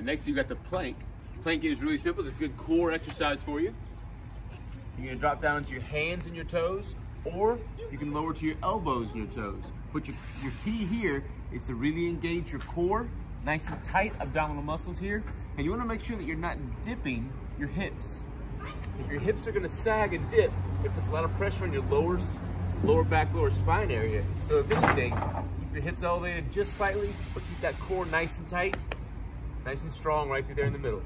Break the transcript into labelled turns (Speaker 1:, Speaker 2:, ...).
Speaker 1: And next you got the plank. Planking is really simple. It's a good core exercise for you. You're gonna drop down to your hands and your toes, or you can lower to your elbows and your toes. But your, your key here is to really engage your core, nice and tight abdominal muscles here. And you wanna make sure that you're not dipping your hips. If your hips are gonna sag and dip, it puts a lot of pressure on your lower, lower back, lower spine area. So if anything, keep your hips elevated just slightly, but keep that core nice and tight, nice and strong right through there in the middle.